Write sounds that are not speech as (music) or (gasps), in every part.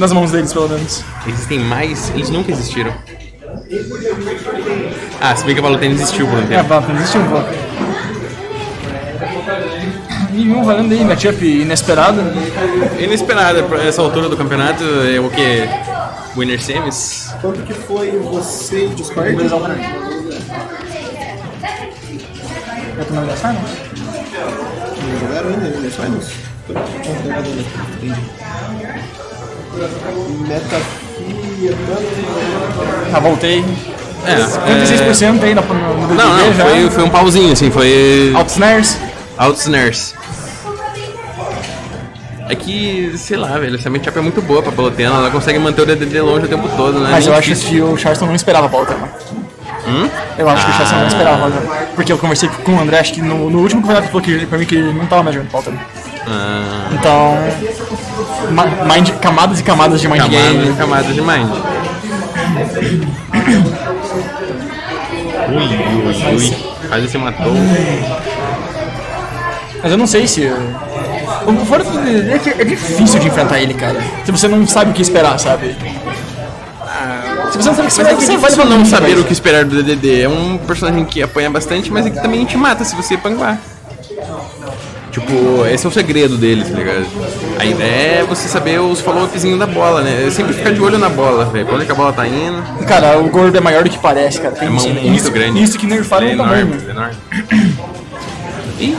Nas mãos deles, pelo menos. Existem mais, eles nunca existiram. Ah, se bem que a Valutene existiu por um É, tempo. vá, existe um pouco. E um valendo aí, matchup inesperado. Inesperada pra essa altura do campeonato, é o que? Winner Semis? Quanto que foi você de Discord? Já tô no aniversário? Não jogaram ainda finals? Quanto tá jogando? Entendi. Metafia, tanto. Ah, voltei. É, 56% aí no, no, no Não, não, já. foi, foi um pauzinho, assim, foi Altos snares. Outsners. É que, sei lá, velho, essa matchup é muito boa pra Palutena, ela consegue manter o DDD longe o tempo todo, né? Mas eu acho difícil. que o Charleston não esperava a volta, mano. Eu acho que o Charleston não esperava a volta. Porque eu conversei com o André, acho que no, no último campeonato ele falou que pra mim que ele não tava mais jogando pauta. Ah, Então. Mind, camadas e camadas de mind camadas game. e camadas de mind. Ui, ui, ui. Quase se matou. Mas eu não sei se. O fora do DDD é é difícil de enfrentar ele, cara. Se você não sabe o que esperar, sabe? Se você não sabe o que Mas esperar, é você é vai não saber o que esperar do DDD. É um personagem que apanha bastante, mas é que também te mata se você panguar. Tipo, esse é o segredo dele, tá ligado? A ideia é você saber os follow-upzinhos da bola, né? É sempre ficar de olho na bola, velho. Pra onde que a bola tá indo. Cara, o gordo é maior do que parece, cara. Tem É mão muito isso, grande. Isso que nerfaram é o tamanho. enorme, é enorme. Ih,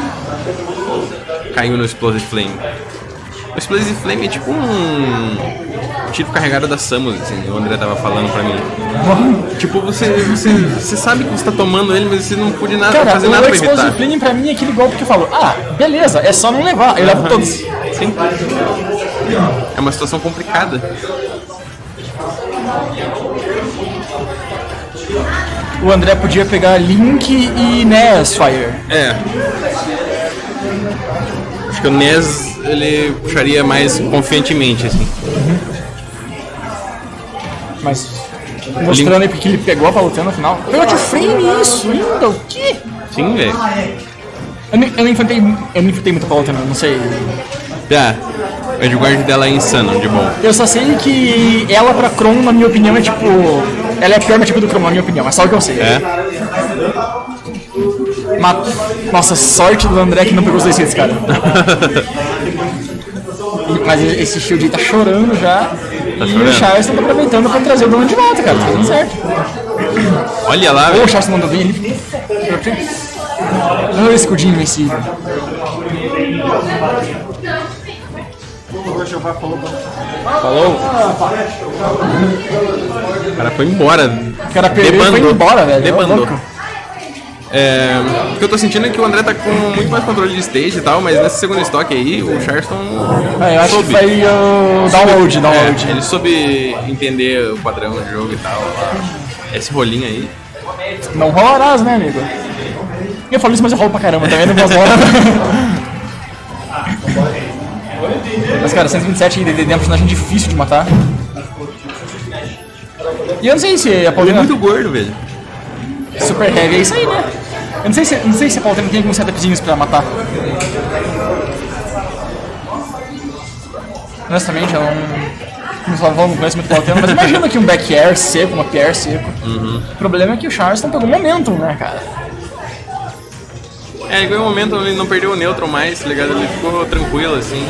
caiu no Explosive Flame. O Explosive Flame é tipo um tiro carregado da Samus, assim, o André tava falando pra mim. Tipo, você, você, você sabe que você tá tomando ele, mas você não pôde nada, Cara, fazer nada o pra Explosive evitar. Flame pra mim é aquele golpe que eu falo, ah, beleza, é só não levar, eu levo todos. Sim. É uma situação complicada. O André podia pegar Link e Ness Fire. É. Acho que o Nez ele puxaria mais confiantemente, assim. Mas mostrando aí porque ele pegou a Palutena no final. Pegou de frame isso ainda, o quê? Sim, velho. Eu não, eu não enfrentei, eu não enfrentei muito a Palutena, não sei. Tá. O Edward dela é insano, de bom. Eu só sei que ela pra Kron, na minha opinião, é tipo. Ela é a pior matchup do Kron, na minha opinião, é só o que eu sei. É? Ma- Nossa, sorte do André que não pegou os dois hits, cara. (laughs) Mas esse shield tá chorando já. e chorando? o Charles tá aproveitando pra trazer o dono de volta, cara. Tá fazendo certo. Olha lá, Ô, o velho. Charles mandou bem ali. Olha o escudinho invencível. Falou. O cara foi embora. O cara perdeu foi embora, velho. Debandou. É, o que eu tô sentindo é que o André tá com muito mais controle de stage e tal, mas nesse segundo estoque aí, o Charleston É, eu acho soube. que foi o download, É, download. ele soube entender o padrão do jogo e tal. Esse rolinho aí. Não rolarás, né, amigo? Eu falo isso, mas eu rolo pra caramba também, não posso rolar. (laughs) Mas, cara, 127 de DD é um personagem difícil de matar. E eu não sei se a Ele é Paulina muito gordo, velho. super heavy é isso aí, né? Eu não sei se, não sei se a Paulina tem alguns setupzinhos pra matar. Honestamente, eu não. Não não conheço muito Paulina, mas imagina que um back air seco, uma PR seco. O problema é que o Charleston pegou momentum, né, cara? É, em algum momento ele não perdeu o neutro mais, tá ligado? Ele ficou tranquilo, assim.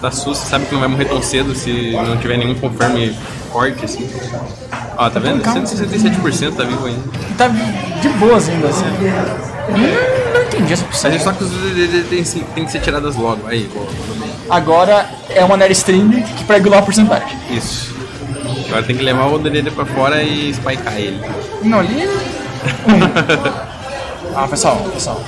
Tá susto, sabe que não vai morrer tão cedo se não tiver nenhum confirme forte, assim. Ó, tá vendo? 167% tá vivo ainda. tá de boas ainda, assim. Eu não, não entendi essa opção. Mas só que os tem, tem que ser tiradas logo. Aí, boa. Agora é uma Nerd String que pra regular a porcentagem. Isso. Agora tem que levar o DDD pra fora e spikear ele. Não, ali. (laughs) ah, pessoal, pessoal.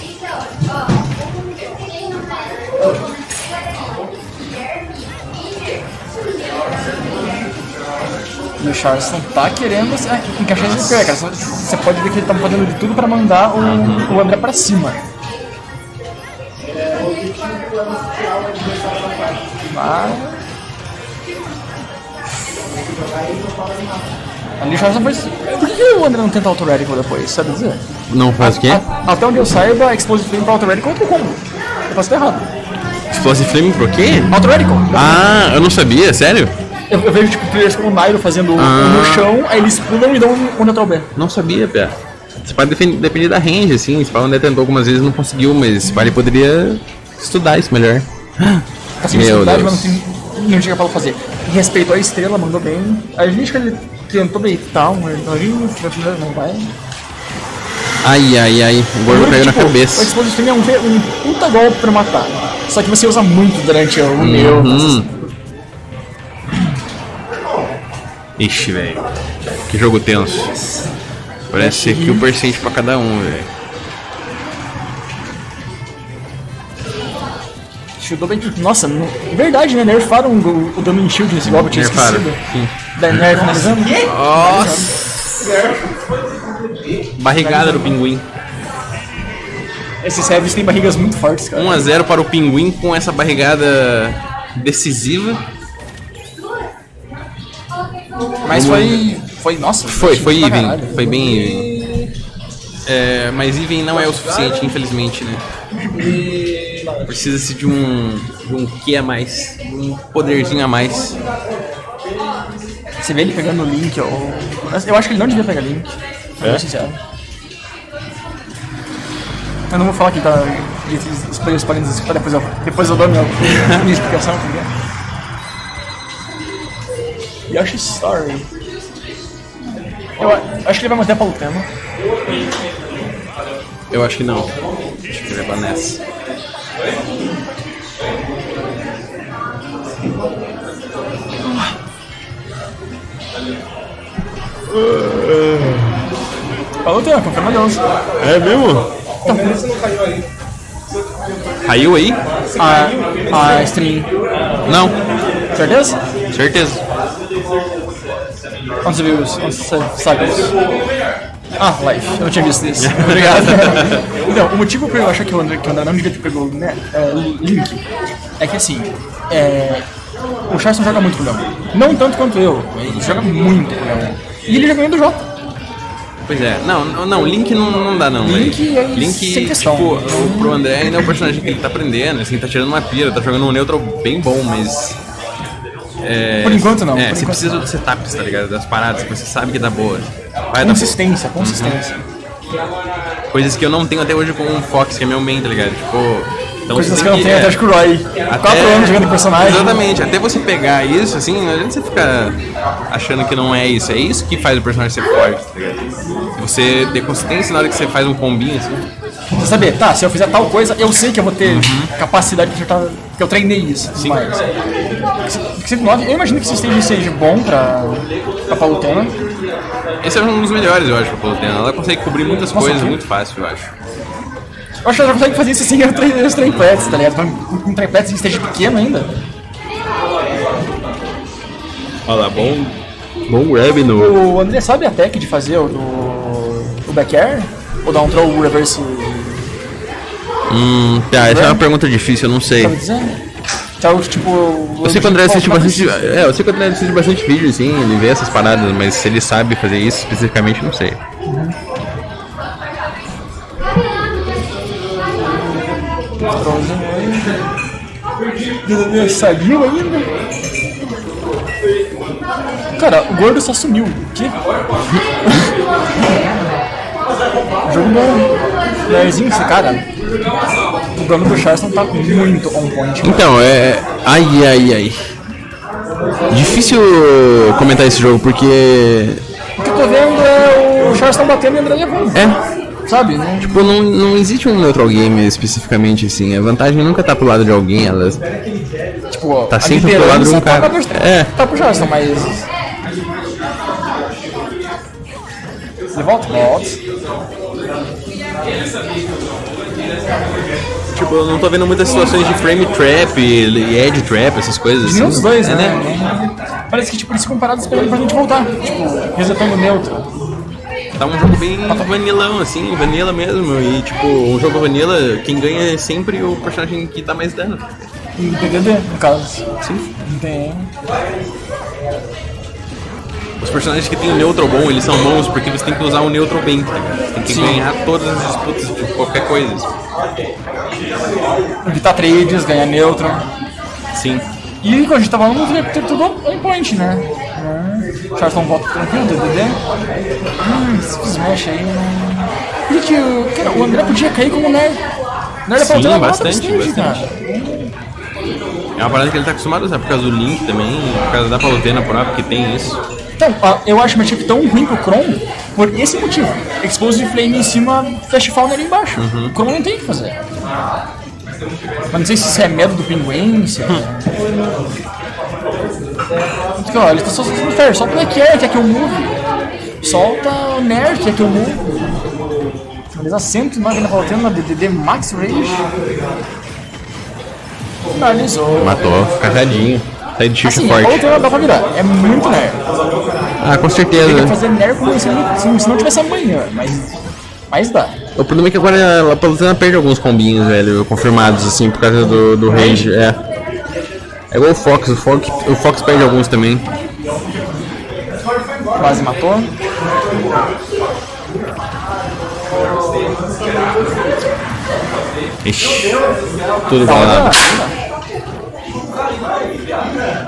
O Charleston tá querendo é, encaixar esse pé, cara. Você pode ver que ele tá fazendo de tudo pra mandar o, o André pra cima. Mas... Ali o faz. Por que o André não tenta Auto Radical depois? Sabe dizer? Não faz o quê? A- até onde eu saiba, Explosive Flame pra Auto Radical é combo. Eu posso estar errado. Explosive Flame pro quê? Auto Radical. Ah, eu não sabia, sério? Eu, eu vejo, tipo, players como o Nairo fazendo um Ah. no chão, aí eles pulam e dão um, um neutral B. Não sabia, Pia. Você pode depender da range, assim. Esse André tentou algumas vezes não conseguiu, mas ele poderia estudar isso melhor. (gasps) Assim, Meu Deus. mas não, tem, não tinha pra fazer. Respeitou a estrela, mandou bem. A gente que ele tentou beitar um Erdogan, não vai. Ai, ai, ai. O gordo na Tipo, O cabeça. Explosive Flame é um, um puta golpe pra matar. Só que você usa muito durante o meu. Hum. Ixi, velho. Que jogo tenso. Parece ser kill percent pra cada um, velho. Shieldou bem. Nossa, no- verdade, né? Nerfaram o, o Domin Shield nesse golpe, eu tinha Nerfaram, esquecido. sim. Da Nerf finalizando. Nossa! Barrigada do pinguim. Esses servers têm barrigas muito fortes, cara. 1x0 para o pinguim com essa barrigada decisiva. Mas foi. Foi, nossa. Foi, foi even. caralho. Foi bem even. É, mas even não é o suficiente, infelizmente, né? Precisa-se de um. de um que a mais. De um poderzinho a mais. Você vê ele pegando o Link, ou... eu acho que ele não devia pegar Link. Pra É? ser sincero. Eu não vou falar que tá. Os players podem depois eu, depois eu dou a minha, minha explicação, tá ligado? Yoshi Story. Eu acho que ele vai manter a Palutena. Eu acho que não. Acho que vai levar nessa. Palutena, confirma Deus. É mesmo? Caiu aí? A, a stream. Não, Certeza? certeza. Onde você sabe isso? Ah, live. Eu não tinha visto isso. (laughs) Obrigado. (laughs) então, o motivo por eu achar que o André, que o André não devia ter pegado né, é, Link é que assim, é, o Charles não joga muito com o Leão. Não tanto quanto eu, ele joga muito com o Leão. E ele já ganhou do Jota. Pois é, não, não, Link não, não dá não, Link velho. é Link, sem questão. tipo, pro André ainda é um personagem que ele tá aprendendo, assim, tá tirando uma pira, tá jogando um neutral bem bom, mas... É, Por enquanto, não, É, você enquanto precisa não. dos setups, tá ligado? Das paradas que você sabe que dá boa. Vai dar boa. Consistência, consistência. Coisas que eu não tenho até hoje com o Fox, que é meu main, tá ligado? Tipo... Então Coisas que eu não tenho é, até acho que o Roy. Quatro anos jogando personagem. Exatamente, até você pegar isso, assim, não adianta você ficar achando que não é isso. É isso que faz o personagem ser forte, tá ligado? Você ter consistência na hora que você faz um combinho, assim. Você saber, tá, se eu fizer tal coisa, eu sei que eu vou ter capacidade de acertar, que eu treinei isso. Sim. Mas, eu imagino que esse stage seja bom pra, pra Palutena. Esse é um dos melhores, eu acho, pra Palutena. Ela consegue cobrir muitas Nossa, coisas que- muito fácil, eu acho. Eu acho que ela consegue fazer isso assim os triplets, tá ligado? Com, com triplets em stage pequeno ainda. Olha lá, bom. Bom grab no. O André sabe a tech de fazer o do. o back air? Ou dar um throw reverse. Hum, tá, essa é uma pergunta difícil, eu não sei. Dizer? Que que, tipo. Eu sei que o André assiste bastante. É, eu sei que o André assiste bastante vídeo, assim, ele vê essas paradas, mas se ele sabe fazer isso especificamente, não sei. Saiu ainda? Cara, o gordo só sumiu. O quê? (laughs) Jogo bom. Lerzinho, esse cara. O dano do Charleston tá muito on point. Então, é. Ai, ai, ai. Difícil comentar esse jogo porque. O que eu tô vendo é o Charleston batendo e o André levando. É, Sabe? Não, Tipo, não, não existe um neutral game especificamente assim. A vantagem nunca tá pro lado de alguém, ela tipo, Tá sempre pro lado de um liderança cara. Tá, pra- É. tá pro Charleston, mas. Ele volta? Volta. Tipo, eu não tô vendo muitas situações de frame trap e edge trap, essas coisas assim. dos dois, É, né? Parece que tipo, eles ficam parados esperando pra gente voltar. Tipo, resetando neutro. Tá um jogo bem vanilão, assim, vanilla mesmo. E tipo, um jogo vanilla, quem ganha é sempre o personagem que dá mais dano. Em PDD, no caso. Sim. Não tem. Os personagens que tem o neutro bom, eles são bons porque você tem que usar o neutro bem, tá? Você tem que Sim. ganhar todas as disputas de qualquer coisa. Evitar trades, ganhar neutro. Sim. E quando a gente tava falando, ter, ter tudo on point, né? É. Charleston volta tranquilo, DDD. Hum, esse smash aí não. Porque, cara, o André podia cair como nerd. Nerd é pra Sim, bastante, bastante, bastante. cara. É uma parada que ele tá acostumado a usar por causa do Link também, por causa da Palutena própria que tem isso. Então, eu acho o matchup tão ruim pro Kron por esse motivo. Explosive Flame em cima, Flash ali embaixo. O Kron não tem o que fazer. Mas não sei se isso é medo do pinguim, se é... Porque, ó, ele tá só fazendo fair, solta o Lequier, quer que eu move. Solta o Nerd, quer que eu move. Finalizar 109 na Palutena na DDD Max Rage. Finalizou. Matou, casadinho. Sai de Assim, forte. Dá pra virar, é muito nerd. Ah, com Teria que certeza. fazer nerd como se, se, se não tivesse amanhã, mas, mas dá. O problema é que agora a Palutena perde alguns combinhos, velho, confirmados, assim, por causa do, do range. É. É igual o Fox, o Fox, o Fox perde alguns também. Quase matou. Ixi, tudo Dá, balado.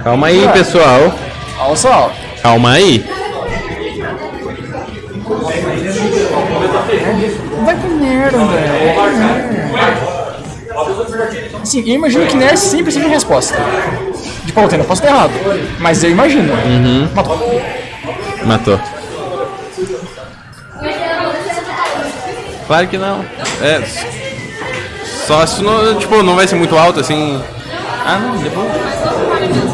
Calma aí, pessoal. Olha só, Calma aí. vai pro nerd, André. vai pro nerd. Assim, eu imagino que nerd sempre seja a resposta. De Palutena, posso estar errado, mas eu imagino. Matou. Matou. Claro que não. É. Só se não, tipo, não vai ser muito alto assim. Ah não, depois.